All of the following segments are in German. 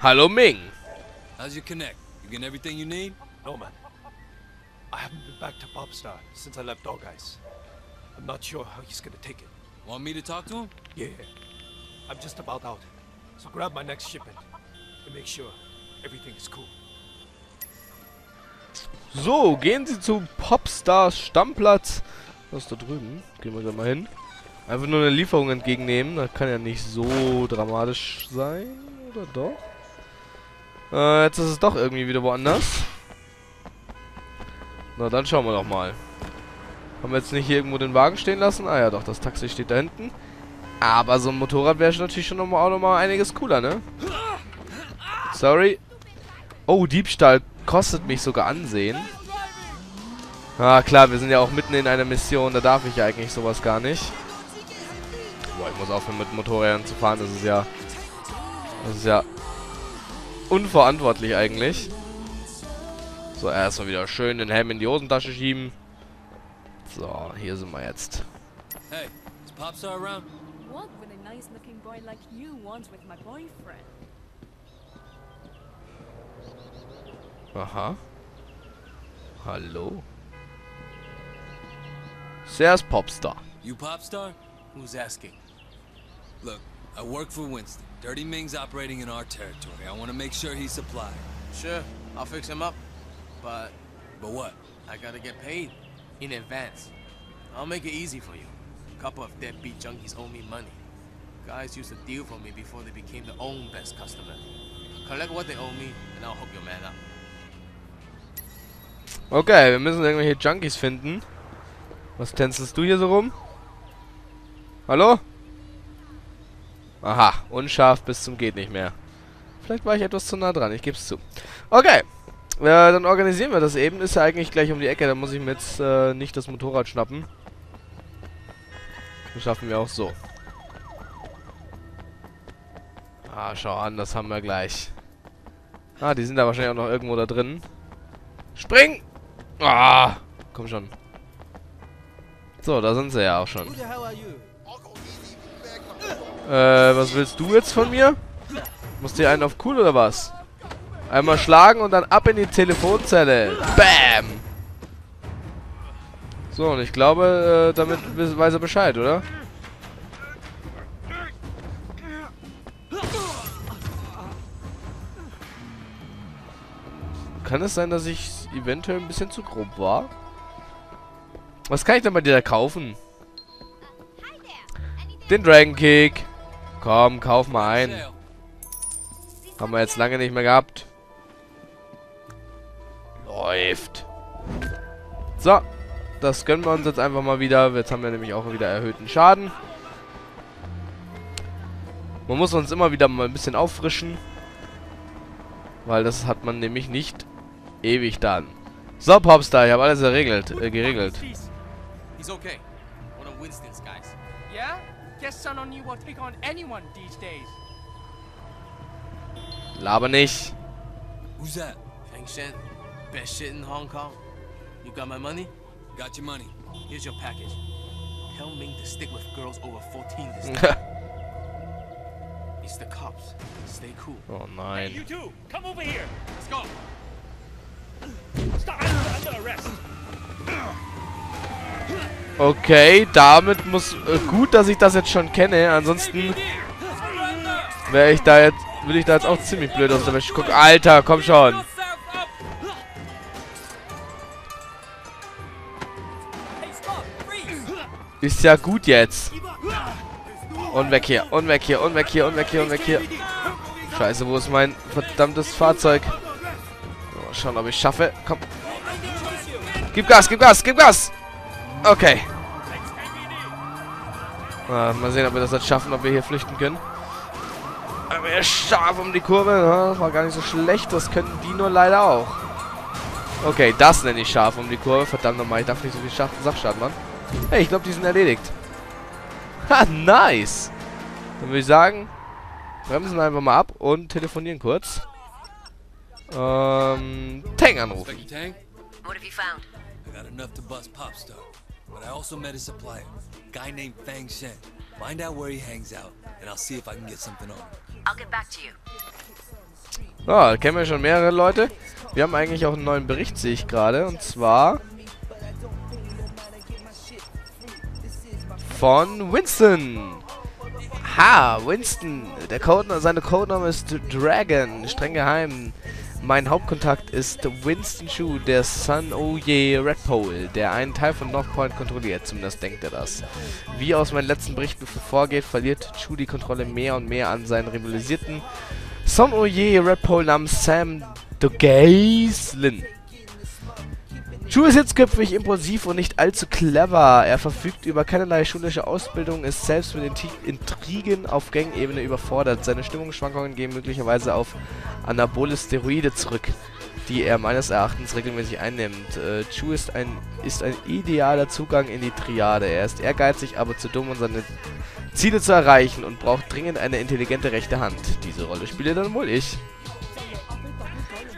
Hallo Ming. How's your connect? You getting everything you need? No, man. I haven't been back to Popstar since I left Dog Eyes. I'm not sure how he's gonna take it. Want me to talk to him? Yeah, I'm just about out. So grab my next shipment and make sure everything is cool. So, gehen Sie zu Popstars Stammplatz. Was ist da drüben? Gehen wir da mal hin. Einfach nur eine Lieferung entgegennehmen. Das kann ja nicht so dramatisch sein. Oder doch? Äh, jetzt ist es doch irgendwie wieder woanders. Na, dann schauen wir doch mal. Haben wir jetzt nicht hier irgendwo den Wagen stehen lassen? Ah ja, doch, das Taxi steht da hinten. Aber so ein Motorrad wäre natürlich schon auch nochmal einiges cooler, ne? Sorry. Oh, Diebstahl kostet mich sogar Ansehen. Ah, klar, wir sind ja auch mitten in einer Mission. Da darf ich ja eigentlich sowas gar nicht. Boah, ich muss aufhören mit Motorrädern zu fahren. Das ist ja... Das ist ja... Unverantwortlich eigentlich. So, erstmal wieder schön den Helm in die Hosentasche schieben. So, hier sind wir jetzt. Hey, is Popstar around? What would a nice looking boy like you want with my boyfriend? Aha. Hallo? Ser's Popstar. You Popstar? Who's asking? Look, I work for Winston. Dirty Ming's operating in our territory. I want to make sure he's supplied. Sure, I'll fix him up. But But what? I gotta get paid in advance. I'll make it easy for you. A couple of deadbeat junkies owe me money. Guys used to deal for me before they became their own best customer. Collect what they owe me, and I'll hook your man up. Okay, wir müssen irgendwelche Junkies finden. Was tänzelst du hier so rum? Hallo? Aha, unscharf bis zum geht nicht mehr. Vielleicht war ich etwas zu nah dran, ich geb's zu. Okay, äh, dann organisieren wir das eben. Ist ja eigentlich gleich um die Ecke, da muss ich mir jetzt äh, nicht das Motorrad schnappen. Das schaffen wir auch so. Ah, schau an, das haben wir gleich. Ah, die sind da wahrscheinlich auch noch irgendwo da drin. Spring! Ah, komm schon. So, da sind sie ja auch schon. Äh, was willst du jetzt von mir? Musst du einen auf cool oder was? Einmal schlagen und dann ab in die Telefonzelle. Bam! So, und ich glaube, äh, damit weiß er Bescheid, oder? Kann es sein, dass ich eventuell ein bisschen zu grob war? Was kann ich denn bei dir da kaufen? Den Dragon Kick. Komm, kauf mal ein. Haben wir jetzt lange nicht mehr gehabt. Läuft. So. Das gönnen wir uns jetzt einfach mal wieder. Jetzt haben wir nämlich auch wieder erhöhten Schaden. Man muss uns immer wieder mal ein bisschen auffrischen. Weil das hat man nämlich nicht ewig dann. So, Popstar, ich habe alles geregelt. Äh, geregelt. He's okay. One of Winston's guys. Yeah? Guess Sun On You will take on anyone these days. Laber nicht. Who's that? Feng Shen, best shit in Hong Kong. You got my money? Got your money. Here's your package. Tell Ming to stick with girls over 14 this time. it's the cops. Stay cool. oh nein. You two, come over here. Let's go. Stop. You're under arrest. Okay, damit muss... Äh, gut, dass ich das jetzt schon kenne. Ansonsten wäre ich da jetzt... Würde ich da jetzt auch ziemlich blöd aus der Wäsche gucken. Alter, komm schon. Ist ja gut jetzt. Und weg hier, und weg hier, und weg hier, und weg hier, und weg hier. Scheiße, wo ist mein verdammtes Fahrzeug? So, schauen, ob ich schaffe. Komm. Gib Gas, gib Gas, gib Gas! Okay. Ah, mal sehen, ob wir das jetzt schaffen, ob wir hier flüchten können. Aber er ist scharf um die Kurve. Das war gar nicht so schlecht. Das könnten die nur leider auch. Okay, das nenne ich scharf um die Kurve. Verdammt nochmal, ich darf nicht so viel Sach Sachschaden machen. Hey, ich glaube, die sind erledigt. Ha, nice. Dann würde ich sagen, bremsen einfach mal ab und telefonieren kurz. Ähm, Tang anrufen. What have you found? I got enough to bust Popstar. But I also met a supplier. Guy named Fang Shen. Find out where he hangs out, and I'll see if I can get something on him. I'll get back to you. Ah, kennen wir schon mehrere Leute. Wir haben eigentlich auch einen neuen Bericht, sehe ich gerade. Und zwar... Von Winston. Ha, Winston. Der Code, seine Codename ist Dragon. Streng geheim. Mein Hauptkontakt ist Winston Chu, der Sun Oye Red Pole, der einen Teil von North Point kontrolliert. Zumindest denkt er das. Wie aus meinen letzten Berichten vorgeht, verliert Chu die Kontrolle mehr und mehr an seinen rivalisierten Sun Oye Red Pole namens Sam Dogaislin. Chu ist hitzköpfig, impulsiv und nicht allzu clever. Er verfügt über keinerlei schulische Ausbildung, ist selbst mit Intrigen auf Gangebene überfordert. Seine Stimmungsschwankungen gehen möglicherweise auf anabole Steroide zurück, die er meines Erachtens regelmäßig einnimmt. Äh, Chu ist ein, ist ein idealer Zugang in die Triade. Er ist ehrgeizig, aber zu dumm, um seine Ziele zu erreichen und braucht dringend eine intelligente rechte Hand. Diese Rolle spiele dann wohl ich.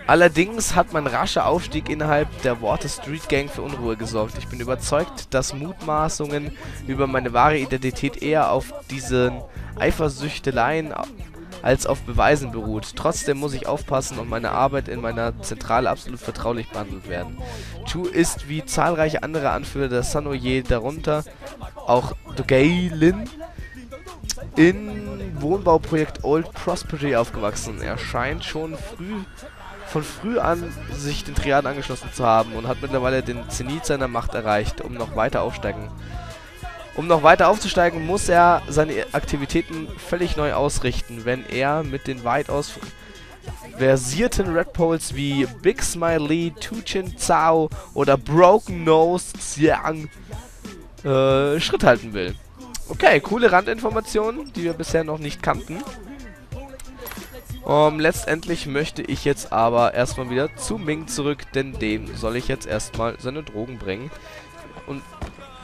Allerdings hat mein rascher Aufstieg innerhalb der Water Street Gang für Unruhe gesorgt. Ich bin überzeugt, dass Mutmaßungen über meine wahre Identität eher auf diesen Eifersüchteleien als auf Beweisen beruht. Trotzdem muss ich aufpassen und meine Arbeit in meiner Zentrale absolut vertraulich behandelt werden. Chu ist wie zahlreiche andere Anführer der Sanoye, darunter auch Dogaylin, in Wohnbauprojekt Old Prosperity aufgewachsen. Er scheint schon früh von früh an sich den Triaden angeschlossen zu haben und hat mittlerweile den Zenit seiner Macht erreicht, um noch weiter aufsteigen. Um noch weiter aufzusteigen, muss er seine Aktivitäten völlig neu ausrichten, wenn er mit den weitaus versierten Red Poles wie Big Smiley, Tuchin Zhao oder Broken Nose Xiang äh, Schritt halten will. Okay, coole Randinformationen, die wir bisher noch nicht kannten. Um, letztendlich möchte ich jetzt aber erstmal wieder zu Ming zurück, denn dem soll ich jetzt erstmal seine Drogen bringen. Und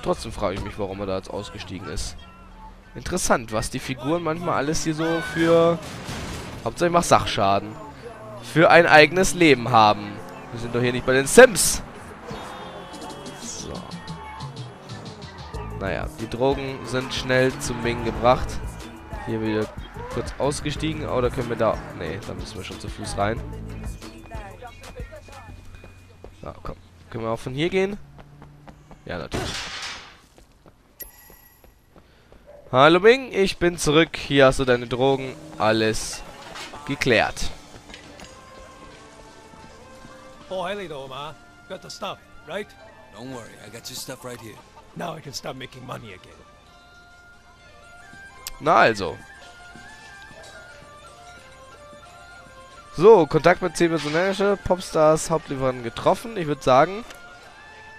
trotzdem frage ich mich, warum er da jetzt ausgestiegen ist. Interessant, was die Figuren manchmal alles hier so für... Hauptsächlich macht Sachschaden. Für ein eigenes Leben haben. Wir sind doch hier nicht bei den Sims. So. Naja, die Drogen sind schnell zu Ming gebracht. Hier wieder kurz ausgestiegen. Oder können wir da... Nee, da müssen wir schon zu Fuß rein. Ja, komm. Können wir auch von hier gehen? Ja, natürlich. Hallo Ming, ich bin zurück. Hier hast du deine Drogen. Alles geklärt. Oh, hey, though, ma. Got the stuff, right? Don't worry, I got your stuff right here. Now I can start making money again. Na also. So, Kontakt mit 10 Personalische, Popstars, Hauptlieferanten getroffen. Ich würde sagen,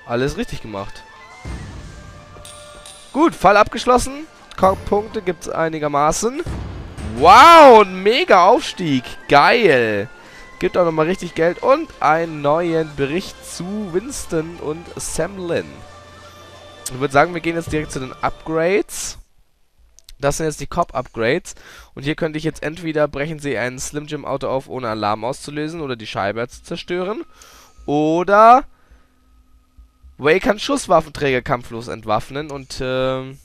alles richtig gemacht. Gut, Fall abgeschlossen. Punkte gibt es einigermaßen. Wow, ein mega Aufstieg. Geil. Gibt auch nochmal richtig Geld und einen neuen Bericht zu Winston und Sam Lin. Ich würde sagen, wir gehen jetzt direkt zu den Upgrades. Das sind jetzt die Cop-Upgrades. Und hier könnte ich jetzt entweder brechen sie ein Slim Jim Auto auf, ohne Alarm auszulösen oder die Scheibe zu zerstören. Oder Way kann Schusswaffenträger kampflos entwaffnen und ähm...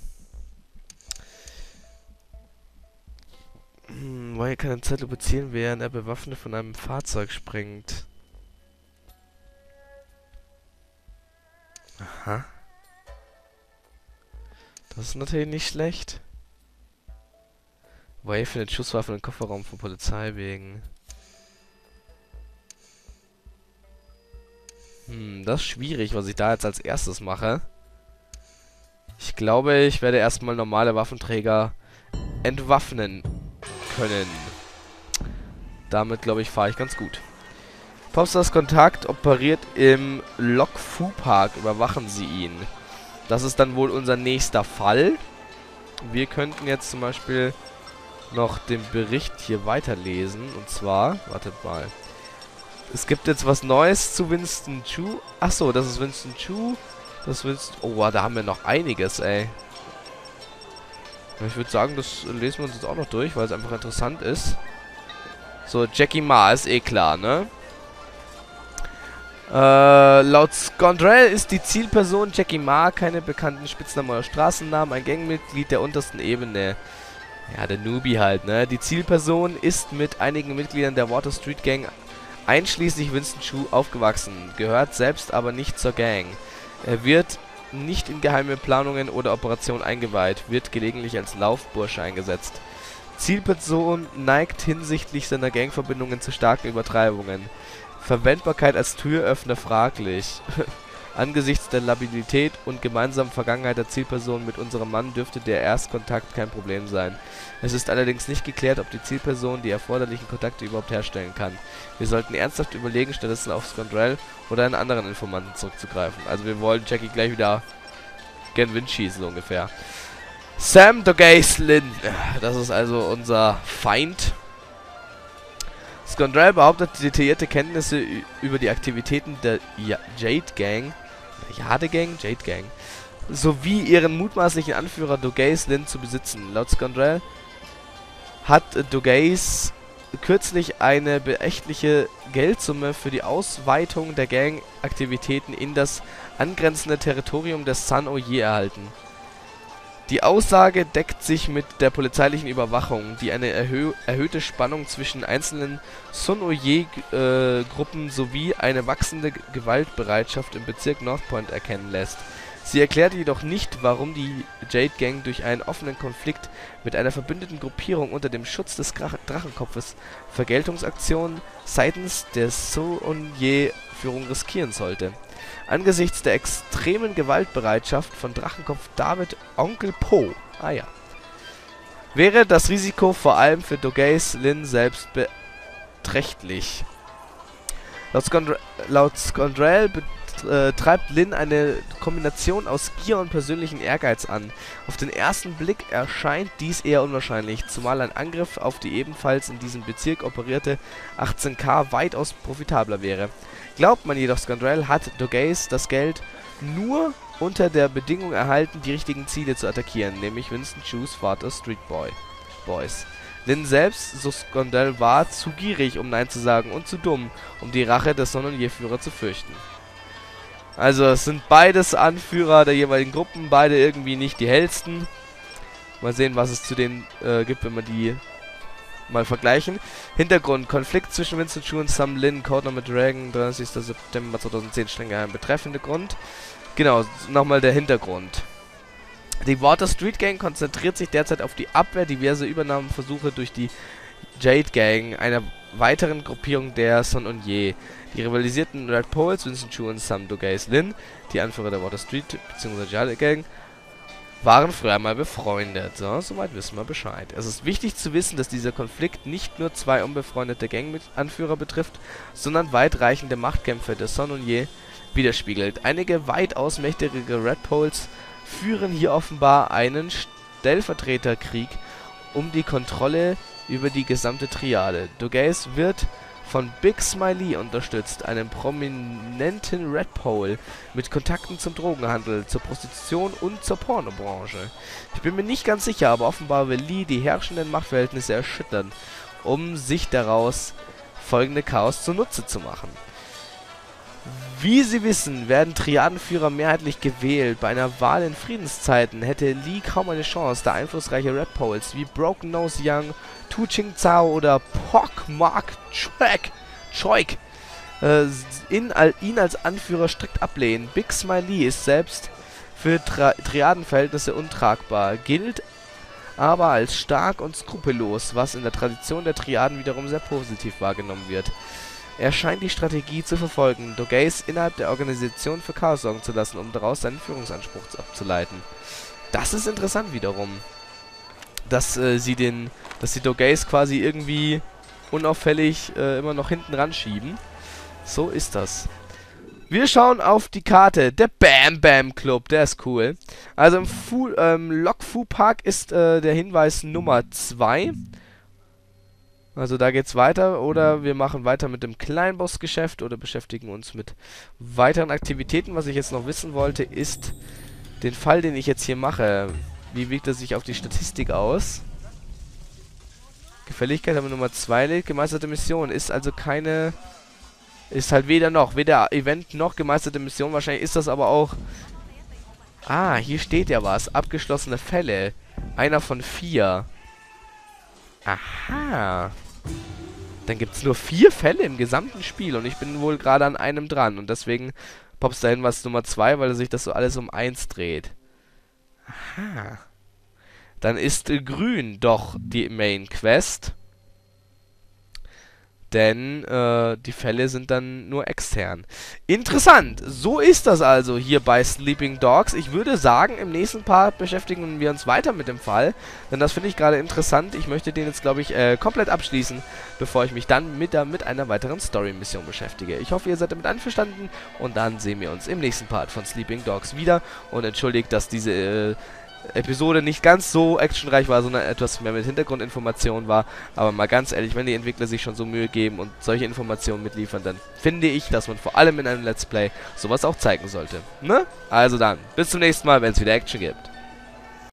Hm, Way kann in Zeitlupe zielen, während er bewaffnet von einem Fahrzeug springt. Aha. Das ist natürlich nicht schlecht. Way findet Schusswaffen im Kofferraum von Polizeiwegen. Hm, das ist schwierig, was ich da jetzt als erstes mache. Ich glaube, ich werde erstmal normale Waffenträger entwaffnen können. Damit, glaube ich, fahre ich ganz gut. Popstars Kontakt operiert im Lok Fu Park. Überwachen Sie ihn. Das ist dann wohl unser nächster Fall. Wir könnten jetzt zum Beispiel noch den Bericht hier weiterlesen. Und zwar, wartet mal. Es gibt jetzt was Neues zu Winston Chu. Achso, das ist Winston Chu. Das ist Winston... Oh, da haben wir noch einiges, ey. Ich würde sagen, das lesen wir uns jetzt auch noch durch, weil es einfach interessant ist. So, Jackie Ma ist eh klar, ne? Äh, laut Scondrell ist die Zielperson Jackie Ma keine bekannten Spitznamen oder Straßennamen, ein Gangmitglied der untersten Ebene. Ja, der Newbie halt, ne? Die Zielperson ist mit einigen Mitgliedern der Water Street Gang einschließlich Winston Chu aufgewachsen, gehört selbst aber nicht zur Gang. Er wird nicht in geheime Planungen oder Operationen eingeweiht, wird gelegentlich als Laufbursche eingesetzt. Zielperson neigt hinsichtlich seiner Gangverbindungen zu starken Übertreibungen. Verwendbarkeit als Türöffner fraglich. Angesichts der Labilität und gemeinsamen Vergangenheit der Zielperson mit unserem Mann dürfte der Erstkontakt kein Problem sein. Es ist allerdings nicht geklärt, ob die Zielperson die erforderlichen Kontakte überhaupt herstellen kann. Wir sollten ernsthaft überlegen, stattdessen auf Scondrell oder einen anderen Informanten zurückzugreifen. Also wir wollen Jackie gleich wieder gen Wind schießen, ungefähr. Sam Dogace Lin. Das ist also unser Feind. Scondrell behauptet detaillierte Kenntnisse über die Aktivitäten der Jade Gang, Jade Gang, Jade Gang, sowie ihren mutmaßlichen Anführer Dogace Lin zu besitzen. Laut Scondrell hat Dogace kürzlich eine beachtliche Geldsumme für die Ausweitung der Gang-Aktivitäten in das angrenzende Territorium des San Oye erhalten. Die Aussage deckt sich mit der polizeilichen Überwachung, die eine erhö erhöhte Spannung zwischen einzelnen Sun-Oye-Gruppen sowie eine wachsende Gewaltbereitschaft im Bezirk Northpoint erkennen lässt. Sie erklärt jedoch nicht, warum die Jade Gang durch einen offenen Konflikt mit einer verbündeten Gruppierung unter dem Schutz des Drachenkopfes Vergeltungsaktionen seitens der Sun-Oye-Führung riskieren sollte Angesichts der extremen Gewaltbereitschaft von Drachenkopf David Onkel Po ah ja, wäre das Risiko vor allem für Dogace Lin selbst beträchtlich. Laut, Scondrell äh, treibt Lin eine Kombination aus Gier und persönlichen Ehrgeiz an. Auf den ersten Blick erscheint dies eher unwahrscheinlich, zumal ein Angriff auf die ebenfalls in diesem Bezirk operierte 18K weitaus profitabler wäre. Glaubt man jedoch Scandrell hat Dogace das Geld nur unter der Bedingung erhalten, die richtigen Ziele zu attackieren, nämlich Winston Chus Vater Street Boy Boys. Lin selbst, so Scandell, war zu gierig, um Nein zu sagen und zu dumm, um die Rache des Sononier-Führer zu fürchten. Also es sind beides Anführer der jeweiligen Gruppen, beide irgendwie nicht die hellsten. Mal sehen, was es zu denen äh, gibt, wenn man die mal vergleichen. Hintergrund: Konflikt zwischen Winston Chu und Sam Lin, Codename Dragon, 30. September 2010, streng geheim betreffende Grund. Genau, nochmal der Hintergrund. Die Water Street Gang konzentriert sich derzeit auf die Abwehr diverser Übernahmeversuche durch die Jade Gang, einer weiteren Gruppierung der Son und Ye. Die rivalisierten Red Poles, Winston Chu und Sam Dogace Lin, die Anführer der Water Street bzw. Jade Gang, waren früher mal befreundet. So, soweit wissen wir Bescheid. Es ist wichtig zu wissen, dass dieser Konflikt nicht nur zwei unbefreundete Ganganführer betrifft, sondern weitreichende Machtkämpfe des Son und Ye widerspiegelt. Einige weitaus mächtigere Red Poles führen hier offenbar einen Stellvertreterkrieg um die Kontrolle über die gesamte Triade. Dogace wird von Big Smiley unterstützt, einem prominenten Red Pole mit Kontakten zum Drogenhandel, zur Prostitution und zur Pornobranche. Ich bin mir nicht ganz sicher, aber offenbar will Lee die herrschenden Machtverhältnisse erschüttern, um sich daraus folgende Chaos zunutze zu machen. Wie Sie wissen, werden Triadenführer mehrheitlich gewählt. Bei einer Wahl in Friedenszeiten hätte Lee kaum eine Chance, da einflussreiche Red Poles wie Broken Nose Young, Tu Ching Zhao oder Pock Mark Choik, äh, ihn als Anführer strikt ablehnen. Big Smiley ist selbst für Tri Triadenverhältnisse untragbar, gilt aber als stark und skrupellos, was in der Tradition der Triaden wiederum sehr positiv wahrgenommen wird. Er scheint die Strategie zu verfolgen, Dogace innerhalb der Organisation für Chaos sorgen zu lassen, um daraus seinen Führungsanspruch abzuleiten. Das ist interessant wiederum. Dass äh, sie den, dass die Dogace quasi irgendwie unauffällig äh, immer noch hinten ran schieben. So ist das. Wir schauen auf die Karte. Der Bam Bam Club, der ist cool. Also im Fu ähm, Lok Fu Park ist äh, der Hinweis Nummer 2. Also da geht's weiter oder wir machen weiter mit dem Kleinbossgeschäft oder beschäftigen uns mit weiteren Aktivitäten. Was ich jetzt noch wissen wollte, ist den Fall, den ich jetzt hier mache. Wie wirkt er sich auf die Statistik aus? Gefälligkeit haben wir Nummer 2 liegt. Gemeisterte Mission ist also keine... Ist halt weder noch. Weder Event noch gemeisterte Mission. Wahrscheinlich ist das aber auch... Ah, hier steht ja was. Abgeschlossene Fälle. Einer von vier. Aha. Dann gibt es nur vier Fälle im gesamten Spiel und ich bin wohl gerade an einem dran. Und deswegen Popstar Hinweis Nummer 2, weil sich das so alles um 1 dreht. Aha. Dann ist äh, grün doch die Main Quest. Denn äh, die Fälle sind dann nur extern. Interessant. So ist das also hier bei Sleeping Dogs. Ich würde sagen, im nächsten Part beschäftigen wir uns weiter mit dem Fall. Denn das finde ich gerade interessant. Ich möchte den jetzt, glaube ich, äh, komplett abschließen, bevor ich mich dann mit, mit einer weiteren Story-Mission beschäftige. Ich hoffe, ihr seid damit einverstanden. Und dann sehen wir uns im nächsten Part von Sleeping Dogs wieder. Und entschuldigt, dass diese... Äh, Episode nicht ganz so actionreich war, sondern etwas mehr mit Hintergrundinformationen war. Aber mal ganz ehrlich, wenn die Entwickler sich schon so Mühe geben und solche Informationen mitliefern, dann finde ich, dass man vor allem in einem Let's Play sowas auch zeigen sollte. Ne? Also dann, bis zum nächsten Mal, wenn es wieder Action gibt.